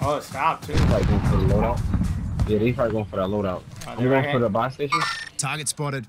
Oh, it stopped too. Probably going for the loadout. Yeah, they probably going for that loadout. Oh, I'm they're going right for the buy station. Target spotted.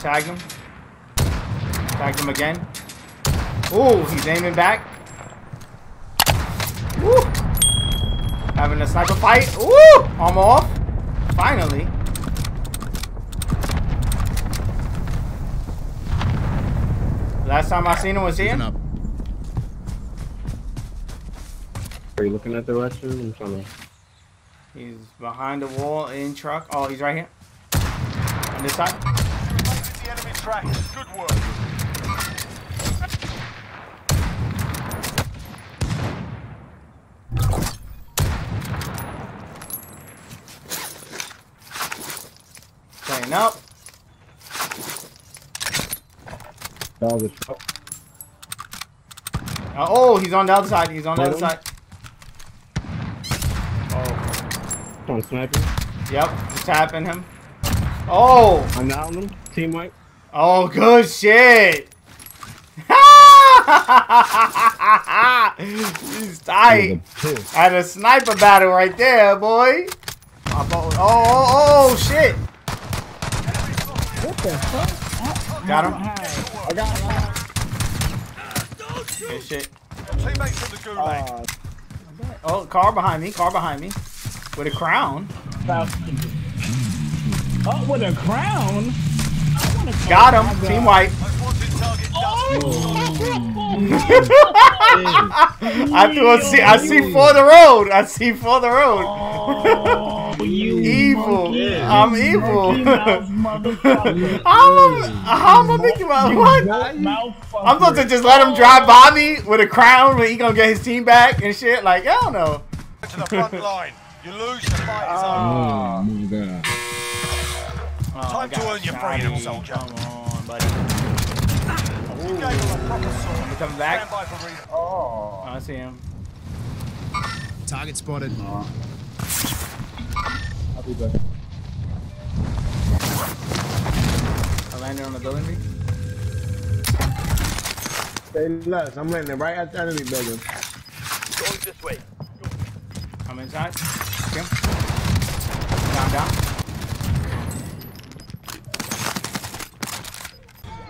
Tag him. Tag him again. Ooh, he's aiming back. Having a sniper fight. Woo! I'm off. Finally. Last time I seen him was here. up. Are you looking at the direction? I'm trying to. He's behind the wall in truck. Oh, he's right here. On this side. The enemy track. Good work. Playing up. That was a truck. Uh, oh, he's on the other side. He's on the other on. side. Oh, Trying to snipe him. yep. He's tapping him. Oh, I'm down him. Team white. oh, good shit. he's tight. Had a sniper battle right there, boy. Oh, oh, oh, shit. What the fuck? Got him. I got him. Good shit. Teammates in the gulag. Uh, Oh, car behind me. Car behind me. With a crown. Oh, with a crown? I wanna call Got him. God. Team white. Most wanted. I threw a C. I see for the road. I see for the road. Oh, you Evil. monkey. I'm evil. Monkey mouth motherfucker. How am I, how am I Mickey Mouse? What? I'm supposed to just let him drive by me with a crown when he gonna get his team back and shit. Like, I don't know. To the front line. You lose, the fight is over. oh my god. Oh, Time to earn your shotty. freedom, soldier. Come on, buddy. You gave him a proper sword. You coming back? Stand by for re- Oh, I see him. Target spotted. I'll be back. I landed on the building. Reed. Stay left. I'm landing right at the enemy building. Going this way. I'm inside. Okay. Down, down.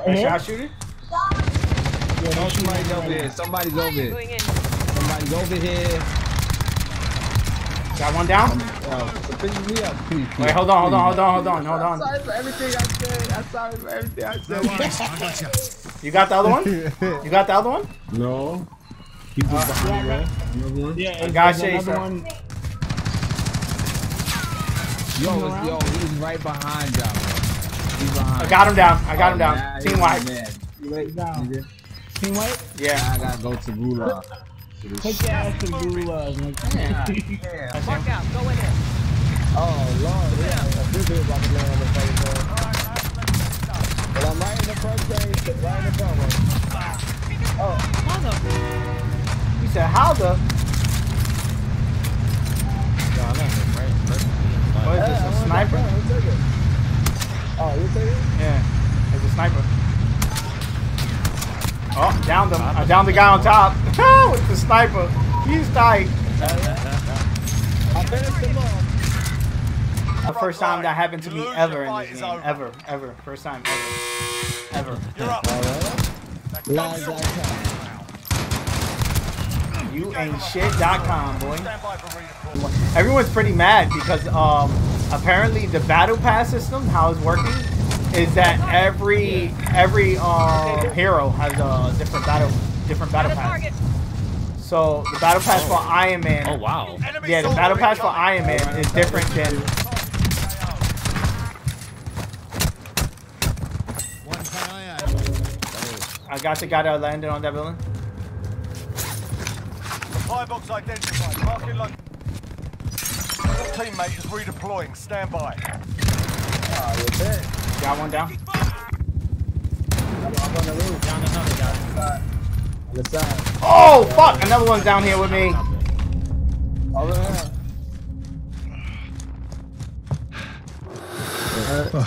Hey, shot shooter? Yeah, no, somebody's over here. Somebody's over here. Somebody's over here. Got one down? Uh, so pick me up. Wait, hold on, hold on, hold on, hold on, hold on. Sorry for everything I said. I'm sorry for everything I No said. worries. I got you. You got the other one? You got the other one? no. Keep this behind you, right? Another one? Yeah, it's, got there's you, another sir. one. Yo, it's- yo, he's right behind y'all. He's behind. I got him down. I got him Oh, down. nah, Team he's white. mad. You wait, Down. Team White, Yeah. I gotta go to Gulag. Take your ass and to Gulag. nigga. Mark out. Go in there. Oh, Lord, yeah. This is about to land on the face, man. But I'm right in the front lane, right in the front one. He said, how the? What is this, a sniper? Oh, you take it? Yeah, it's a sniper. Oh, downed him. I downed the guy on top. With the sniper. He's tight. I finished him off. The first time that happened to me ever in this game. Ever, ever. First time ever. Ever. You're up. You ain't shit.com, boy. Everyone's pretty mad because um apparently the battle pass system, how it's working, is that every every uh, hero has a different battle different battle pass. So the battle pass for Iron Man. Oh wow. Yeah, the battle pass for incoming. Iron Man is different than I got the guy that landed on that building. Supply box identified. Marking like. Your teammate is redeploying. Stand by. Oh, you're dead. Got one down. I'm on the roof. Down another guy. On the side. Oh fuck! Another one's down here with me. Over here.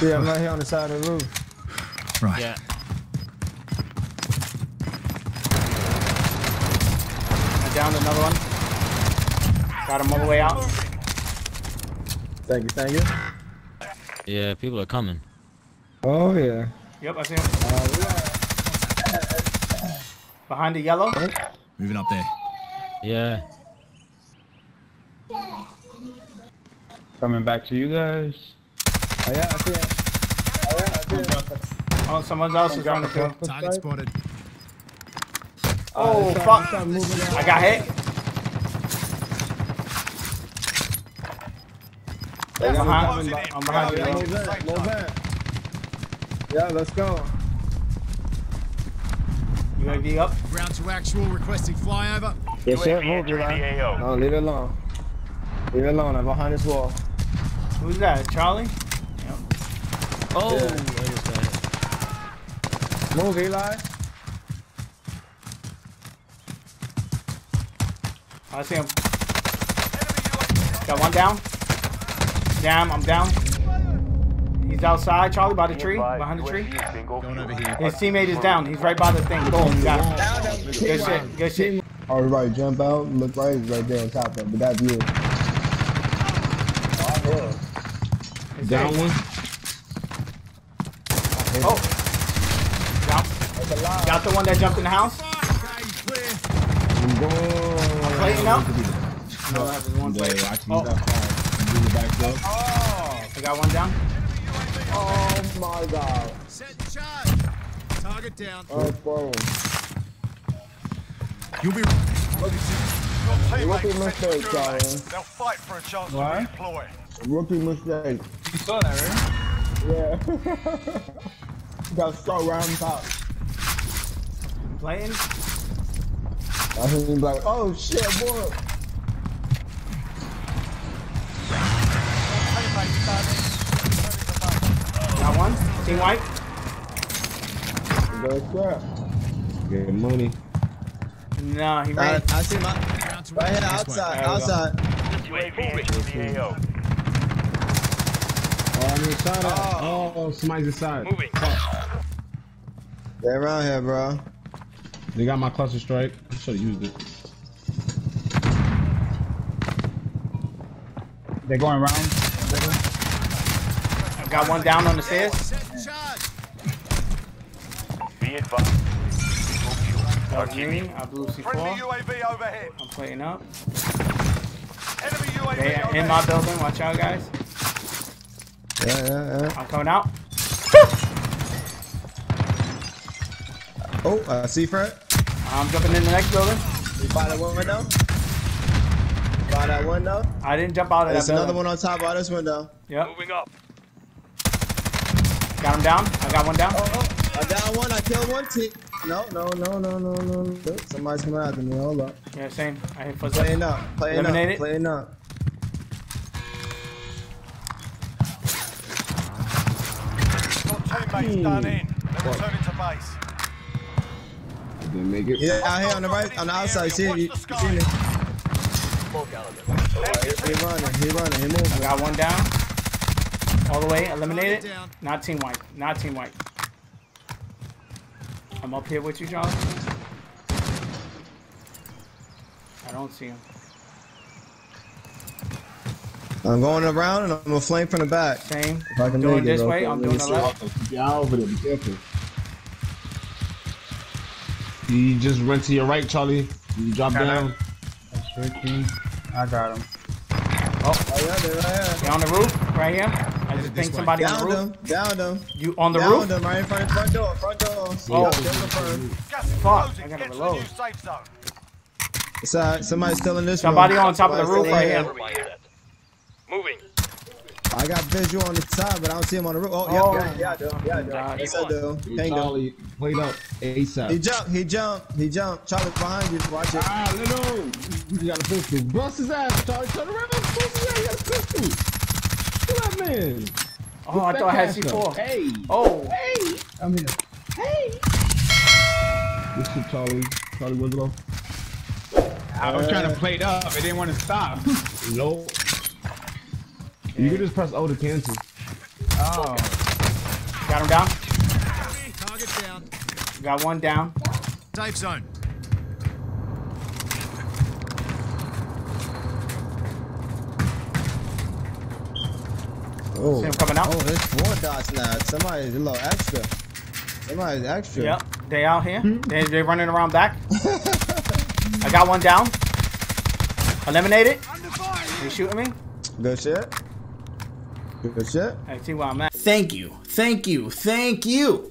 Yeah, I'm right here on the side of the roof. Right. Yeah. I downed another one. Got him all the way out. Thank you, thank you. Yeah, people are coming. Oh yeah. Yep, I see him. Uh, we got Behind the yellow. Moving up there. Yeah. Coming back to you guys. Oh yeah, I see it. Oh yeah, I see it. Oh, someone else is running through. Target spotted. Oh, Start- fuck. start. I got hit. They got me Behind- coming Closing back. in. I'm behind you. Relocating Move to the back, safe move zone. back. Yeah, let's go. You UAV up. Ground to actual, requesting flyover. Yes, sir. UAV Move, entering Eli. No, leave it alone. Leave it alone. I'm behind this wall. Who's that? Charlie? Yep. Oh, Yeah. what is? Move, Eli. I see him. Got one down. Damn, I'm down. He's outside, Charlie, by the tree. Behind the tree. Going over here. His teammate is down. He's right by the thing. Boom, got him. Good shit. Good shit. Everybody jump out, look right, it's right there on top of it, but that's you. Down one. Oh. Got, got the one that jumped in the house. Okay, clear. I'm going. Plating up. No, that was one plate. Oh, I got one down. Oh my god. Set charge. Target down. Oh, boom. You'll be. Your Rookie teammates sent mistake, to Charlie. They'll fight for a chance Why? to redeploy. Rookie mistake. You saw that, right? Yeah. got so round top. Playing. I hear him like, oh shit, boy. Teammates done in. Returning to base. Got one. Team white. Go scrap. Get money. No, he I, ran. I see my right here this outside, There we go. outside. UAV the AO. Oh, I mean, shot at. Oh, somebody's inside. They're around here, bro. They got my cluster strike. I should have used it. They're going around. I got one down on the stairs. Set charge. Be advised. That. I blew Friendly C4. I'm playing up. Enemy UAV They overhead. in my building. Watch out, guys. Yeah, yeah, yeah. I'm coming out. Oh, I see Fred. I'm jumping in the next building. You by that window? By that window? I didn't jump out of There's that building. There's another building. one on top of this window. Yep. Moving up. Got him down. I got one down. Oh, oh, I down one, I killed one. T- no, no, no, no, no, no, no. Somebody's coming after me. Hold up. Yeah, same. I hit footsteps. Playing up, playing Eliminated. up, playing up. Your teammates done hmm. in. They're returning to base. Didn't make it. Yeah, out here on the right, on the outside. See it? You, you see me? He running, he running, he I moving. got one down. All the way. Eliminated. Down. Not team white. Not team white. I'm up here with you, John. I don't see him. I'm going around and I'm gonna flame from the back. Same. If I can doing make it, this bro. way. I'm doing the see. left. Yeah, over there. Be careful. You just went to your right, Charlie. You drop down. Sure, King. I got him. Oh, oh yeah, they're right here. You're on the roof, right here. I just this think way. somebody on the roof. them, down them, You on the down roof? them, right in front of front door, front door. Oh. Yeah, kill them first. Gas is Fuck. I gotta Get to the reload. new safe zone. It's alright, somebody's still in this Somebody room. on top of the roof right in here. Moving. I got visual on the side, but I don't see him on the roof. Oh, Oh. yeah, yeah, yeah, I do. Yeah, I do. God. Yes, I do. Ping him. Wait up. ASAP. He jumped, he jumped, he jumped. Charlie behind you, watch it. Ah, no, no. You got a pistol. Bust his ass, Charlie. Turn around. Bust his ass. You got a pistol. Kill that man. Oh, I thought I had C4. Hey. Oh, Hey. I'm here. Hey. Good shit, Charlie. Charlie was. I was trying to play it up. It didn't want to stop. No. You can just press O to cancel. Oh. Got him down. Target down. Got one down. Safe zone. Oh, See him coming out? Oh, there's four dots now. Somebody's a little extra. Somebody's extra. Yep. They out here. Hmm? They they running around back. I got one down. Eliminated. You shooting me. Good shit. Good shit. I see where I'm at. Thank you, thank you, thank you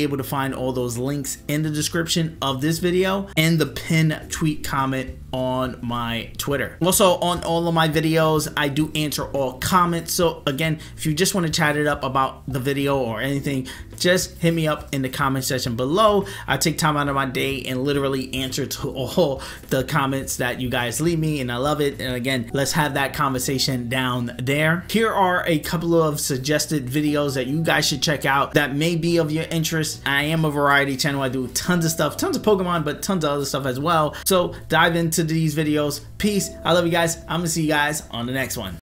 able to find all those links in the description of this video and the pin tweet comment on my Twitter. Also, on all of my videos, I do answer all comments. So again, if you just want to chat it up about the video or anything, just hit me up in the comment section below. I take time out of my day and literally answer to all the comments that you guys leave me and I love it. And again, let's have that conversation down there. Here are a couple of suggested videos that you guys should check out that may be of your interest. I am a variety channel. I do tons of stuff, tons of Pokemon, but tons of other stuff as well. So dive into these videos. Peace. I love you guys. I'm gonna see you guys on the next one.